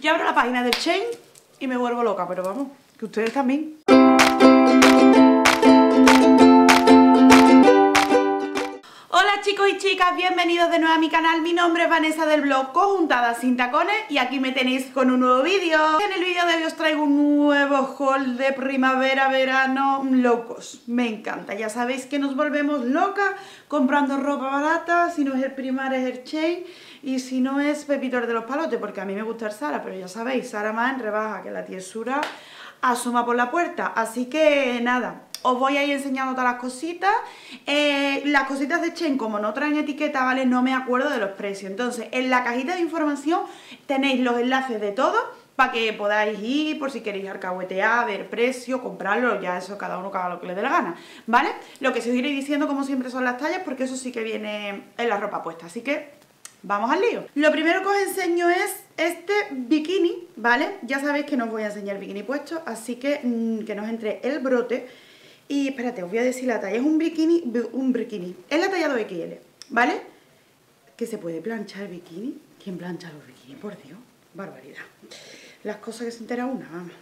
Yo abro la página del Chain y me vuelvo loca, pero vamos, que ustedes también. Chicos y chicas, bienvenidos de nuevo a mi canal, mi nombre es Vanessa del blog Conjuntadas sin tacones y aquí me tenéis con un nuevo vídeo. En el vídeo de hoy os traigo un nuevo haul de primavera, verano, locos, me encanta. Ya sabéis que nos volvemos locas comprando ropa barata, si no es el Primar es el Chain y si no es Pepitor de los Palotes, porque a mí me gusta el Sara, pero ya sabéis, Sara más en rebaja que la tiesura asoma por la puerta, así que nada, os voy a ir enseñando todas las cositas. Eh, las cositas de Chen, como no traen etiqueta, ¿vale? No me acuerdo de los precios. Entonces, en la cajita de información tenéis los enlaces de todo para que podáis ir por si queréis arcahuetear, ver precio, comprarlo, ya eso cada uno haga lo que le dé la gana, ¿vale? Lo que os iré diciendo como siempre son las tallas porque eso sí que viene en la ropa puesta, así que vamos al lío. Lo primero que os enseño es este bikini, ¿vale? Ya sabéis que no os voy a enseñar bikini puesto, así que mm, que nos entre el brote y espérate, os voy a decir la talla. Es un bikini, un bikini. Es la talla 2XL, ¿vale? Que se puede planchar el bikini. ¿Quién plancha los bikinis? Por Dios, barbaridad. Las cosas que se entera una, vamos.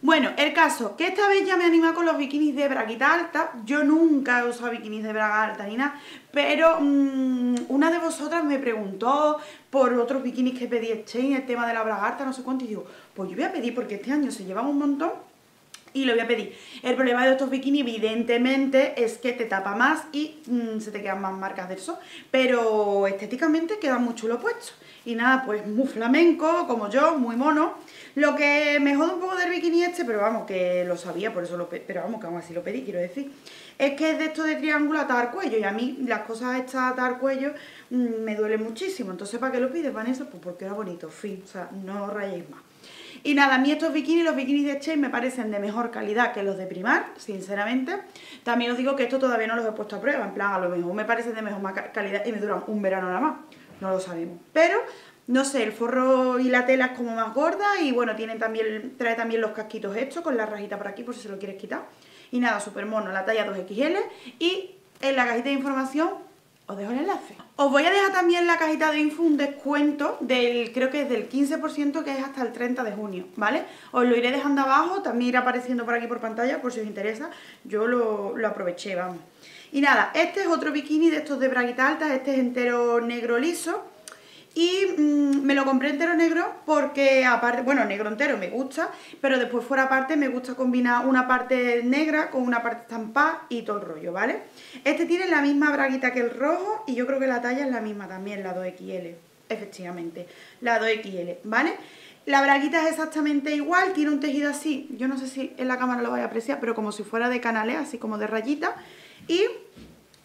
Bueno, el caso, que esta vez ya me anima con los bikinis de braguita alta. Yo nunca he usado bikinis de braga alta ni nada, pero mmm, una de vosotras me preguntó por otros bikinis que pedí exchange, el tema de la braga alta, no sé cuánto, y digo, pues yo voy a pedir porque este año se lleva un montón y lo voy a pedir. El problema de estos bikinis, evidentemente, es que te tapa más y mm, se te quedan más marcas de eso, pero estéticamente queda muy chulo puesto. Y nada, pues muy flamenco, como yo, muy mono. Lo que me jode un poco del bikini este, pero vamos, que lo sabía, por eso lo pedí, pero vamos, que aún así lo pedí, quiero decir, es que es de esto de triángulo atar cuello, y a mí las cosas estas atar cuello mmm, me duelen muchísimo. Entonces, ¿para qué lo pides, Vanessa? Pues porque era bonito, fin, o sea, no rayéis más. Y nada, a mí estos bikinis, los bikinis de Chain me parecen de mejor calidad que los de Primar, sinceramente. También os digo que esto todavía no los he puesto a prueba, en plan, a lo mejor me parecen de mejor calidad y me duran un verano nada más. No lo sabemos. Pero, no sé, el forro y la tela es como más gorda y bueno, tienen también, trae también los casquitos hechos con la rajita por aquí por si se lo quieres quitar. Y nada, súper mono, la talla 2XL y en la cajita de información os dejo el enlace. Os voy a dejar también en la cajita de info un descuento del, creo que es del 15% que es hasta el 30 de junio, ¿vale? Os lo iré dejando abajo, también irá apareciendo por aquí por pantalla por si os interesa. Yo lo, lo aproveché, vamos. Y nada, este es otro bikini de estos de braguita altas, este es entero negro liso y mmm, me lo compré entero negro porque aparte, bueno, negro entero me gusta, pero después fuera aparte me gusta combinar una parte negra con una parte estampada y todo el rollo, ¿vale? Este tiene la misma braguita que el rojo y yo creo que la talla es la misma también, la 2XL, efectivamente, la 2XL, ¿vale? La braguita es exactamente igual, tiene un tejido así, yo no sé si en la cámara lo vais a apreciar, pero como si fuera de canales, así como de rayita, y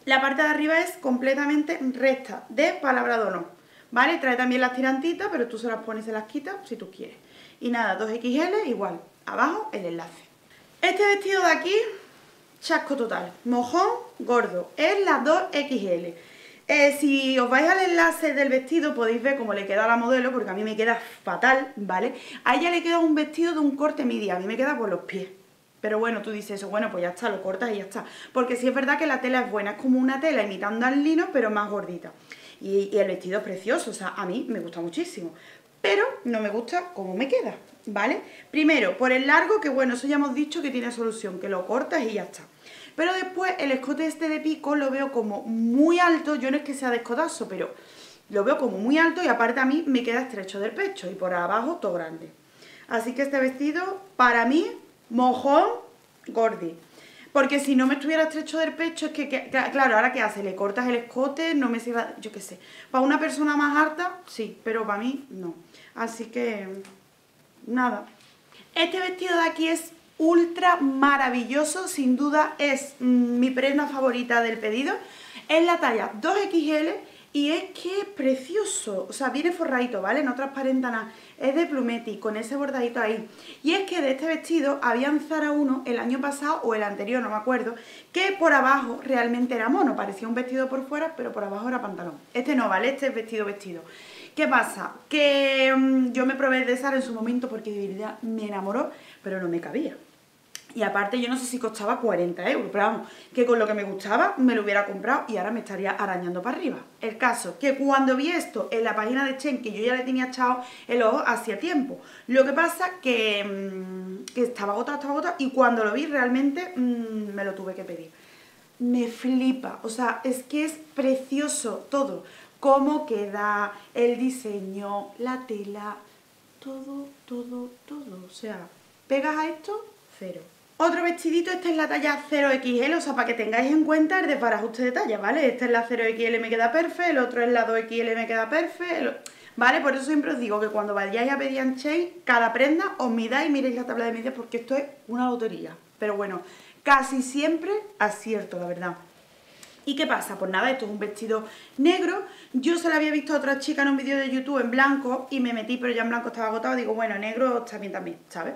la parte de arriba es completamente recta, de palabrado no. ¿Vale? Trae también las tirantitas, pero tú se las pones y se las quitas si tú quieres. Y nada, 2XL igual, abajo el enlace. Este vestido de aquí, chasco total, mojón gordo, es la 2XL. Eh, si os vais al enlace del vestido podéis ver cómo le queda a la modelo, porque a mí me queda fatal, ¿vale? A ella le queda un vestido de un corte media, a mí me queda por los pies. Pero bueno, tú dices eso, bueno, pues ya está, lo cortas y ya está. Porque sí es verdad que la tela es buena, es como una tela imitando al lino, pero más gordita. Y, el vestido es precioso, o sea, a mí me gusta muchísimo. Pero no me gusta cómo me queda, ¿vale? Primero, por el largo, que bueno, eso ya hemos dicho que tiene solución, que lo cortas y ya está. Pero después el escote este de pico lo veo como muy alto, yo no es que sea de escotazo, pero lo veo como muy alto y aparte a mí me queda estrecho del pecho y por abajo todo grande. Así que este vestido, para mí, mojón gordi. Porque si no me estuviera estrecho del pecho, es que, claro, ahora ¿qué hace? Le cortas el escote, no me sirva, yo qué sé. Para una persona más alta, sí, pero para mí, no. Así que, nada. Este vestido de aquí es ultra maravilloso, sin duda es mm, mi prenda favorita del pedido. Es la talla 2XL y es que es precioso, o sea, viene forradito, ¿vale? No transparenta nada, es de plumeti, con ese bordadito ahí. Y es que de este vestido había en Zara 1 el año pasado o el anterior, no me acuerdo, que por abajo realmente era mono, parecía un vestido por fuera, pero por abajo era pantalón. Este no, ¿vale? Este es vestido, vestido. ¿Qué pasa? Que mmm, yo me probé de Zara en su momento porque de verdad me enamoró, pero no me cabía. Y aparte yo no sé si costaba 40 euros, pero vamos, que con lo que me gustaba me lo hubiera comprado y ahora me estaría arañando para arriba. El caso, que cuando vi esto en la página de Chen, que yo ya le tenía echado el ojo hacía tiempo, lo que pasa que, mm, que estaba agotado, estaba agotado, y cuando lo vi realmente mm, me lo tuve que pedir. Me flipa, o sea, es que es precioso todo, cómo queda, el diseño, la tela, todo, todo, todo, o sea, pegas a esto, cero. Otro vestidito, este es la talla 0XL, o sea, para que tengáis en cuenta el desbarajuste de talla, ¿vale? Este es la 0XL, me queda perfecto, el otro es la 2XL, me queda perfecto, ¿vale? Por eso siempre os digo que cuando vayáis a pedir en cada prenda os midáis y miréis la tabla de medidas porque esto es una lotería. Pero bueno, casi siempre acierto, la verdad. ¿Y qué pasa? Pues nada, esto es un vestido negro. Yo se lo había visto a otra chica en un vídeo de YouTube en blanco y me metí, pero ya en blanco estaba agotado. Digo, bueno, negro está bien también, ¿sabes?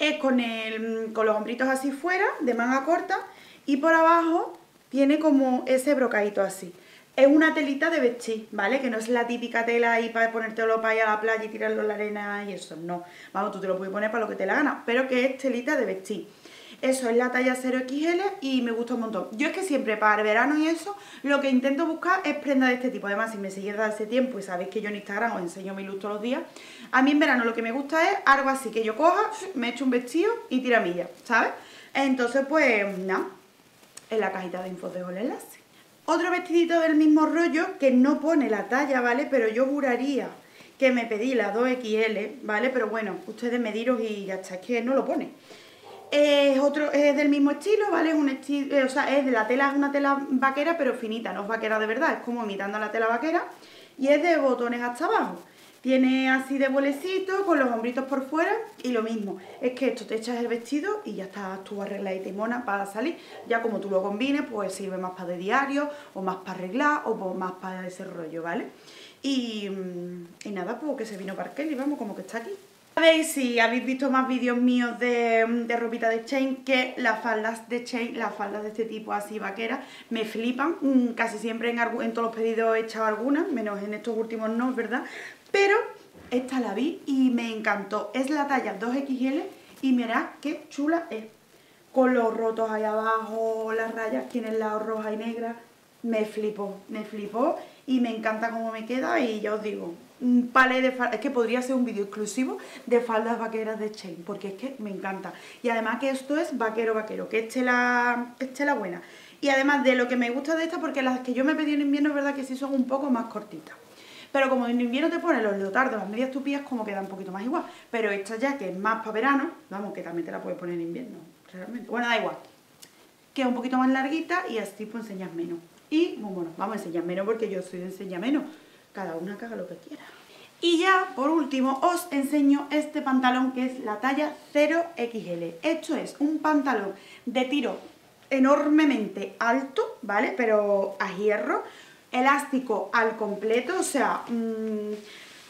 Es con, el, con los hombritos así fuera, de manga corta, y por abajo tiene como ese brocadito así. Es una telita de vestir, ¿vale? Que no es la típica tela ahí para ponértelo para ir a la playa y tirarlo en la arena y eso, no. Vamos, tú te lo puedes poner para lo que te la gana, pero que es telita de vestir. Eso es la talla 0XL y me gusta un montón. Yo es que siempre para el verano y eso, lo que intento buscar es prenda de este tipo. Además, si me seguís desde hace tiempo y sabéis que yo en Instagram os enseño mi luz todos los días, a mí en verano lo que me gusta es algo así, que yo coja, me echo un vestido y tiramilla, ¿sabes? Entonces, pues, nada, en la cajita de infos dejo el enlace. Otro vestidito del mismo rollo que no pone la talla, ¿vale? Pero yo juraría que me pedí la 2XL, ¿vale? Pero bueno, ustedes me diros y ya está, es que no lo pone. Es otro, es del mismo estilo, ¿vale? Es un estilo, eh, o sea, es de la tela, es una tela vaquera, pero finita, no es vaquera de verdad, es como imitando la tela vaquera. Y es de botones hasta abajo. Tiene así de bolecito, con los hombritos por fuera, y lo mismo. Es que esto te echas el vestido y ya estás tú arregladita y mona para salir. Ya como tú lo combines, pues sirve más para de diario, o más para arreglar, o pues más para ese rollo, ¿vale? Y, mm, y nada, pues que se vino para y vamos, como que está aquí. Sabéis, si habéis visto más vídeos míos de, ropita de chain, que las faldas de chain, las faldas de este tipo así vaqueras, me flipan. Mm, casi siempre en, en todos los pedidos he echado algunas, menos en estos últimos no, ¿verdad? Pero esta la vi y me encantó. Es la talla 2XL y mirad qué chula es. Con los rotos ahí abajo, las rayas aquí en el lado roja y negra. Me flipó, me flipó y me encanta cómo me queda y ya os digo, un palé de faldas, es que podría ser un vídeo exclusivo de faldas vaqueras de Chain, porque es que me encanta. Y además que esto es vaquero vaquero, que es la es la buena. Y además de lo que me gusta de esta, porque las que yo me pedí en invierno es verdad que sí son un poco más cortitas. Pero como en invierno te ponen los leotardos, las medias tupías, como queda un poquito más igual. Pero esta ya, que es más para verano, vamos, que también te la puedes poner en invierno, realmente. Bueno, da igual. Queda un poquito más larguita y así pues enseñas menos. Y, bueno, vamos a enseñar menos porque yo soy de enseñar menos. Cada una haga lo que quiera. Y ya, por último, os enseño este pantalón que es la talla 0XL. Esto es un pantalón de tiro enormemente alto, ¿vale? Pero a hierro, elástico al completo, o sea, mmm,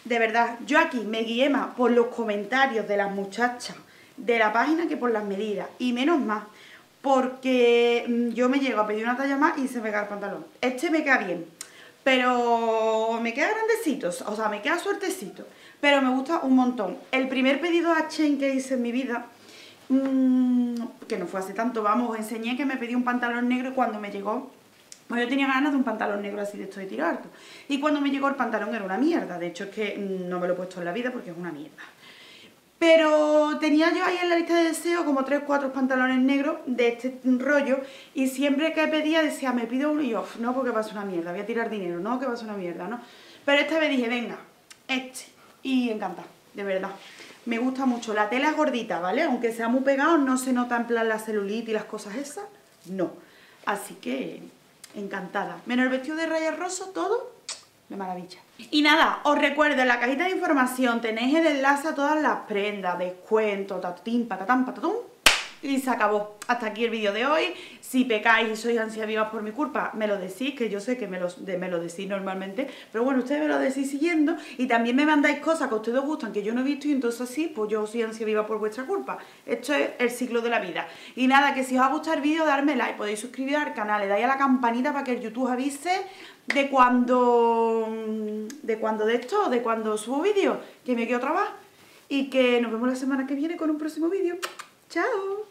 de verdad, yo aquí me guié más por los comentarios de las muchachas de la página que por las medidas, y menos más, porque mm, yo me llego a pedir una talla más y se me cae el pantalón. Este me queda bien, pero me queda grandecito, o sea, me queda suertecito, pero me gusta un montón. El primer pedido a Chain que hice en mi vida, mmm, que no fue hace tanto, vamos, os enseñé que me pedí un pantalón negro y cuando me llegó pues yo tenía ganas de un pantalón negro así de esto de tiro harto. Y cuando me llegó el pantalón era una mierda. De hecho es que no me lo he puesto en la vida porque es una mierda. Pero tenía yo ahí en la lista de deseos como 3 o 4 pantalones negros de este rollo y siempre que pedía decía, me pido uno y yo, no porque va a una mierda, voy a tirar dinero, no que va a una mierda, ¿no? Pero esta vez dije, venga, este. Y encanta, de verdad. Me gusta mucho. La tela es gordita, ¿vale? Aunque sea muy pegado, no se nota en plan la celulitis y las cosas esas. No. Así que encantada. Menos el vestido de rayas rosa, todo de maravilla. Y nada, os recuerdo, en la cajita de información tenéis el enlace a todas las prendas, descuento, tatatín, patatán, patatún, y se acabó. Hasta aquí el vídeo de hoy. Si pecáis y sois ansia viva por mi culpa, me lo decís, que yo sé que me lo, decís normalmente, pero bueno, ustedes me lo decís siguiendo y también me mandáis cosas que a ustedes os gustan que yo no he visto y entonces así, pues yo soy ansia viva por vuestra culpa. Esto es el ciclo de la vida. Y nada, que si os ha gustado el vídeo, darme like, podéis suscribir al canal, le dais a la campanita para que el YouTube avise de cuando de cuando de esto, de cuando subo vídeo, que me quedo trabajar y que nos vemos la semana que viene con un próximo vídeo. ¡Chao!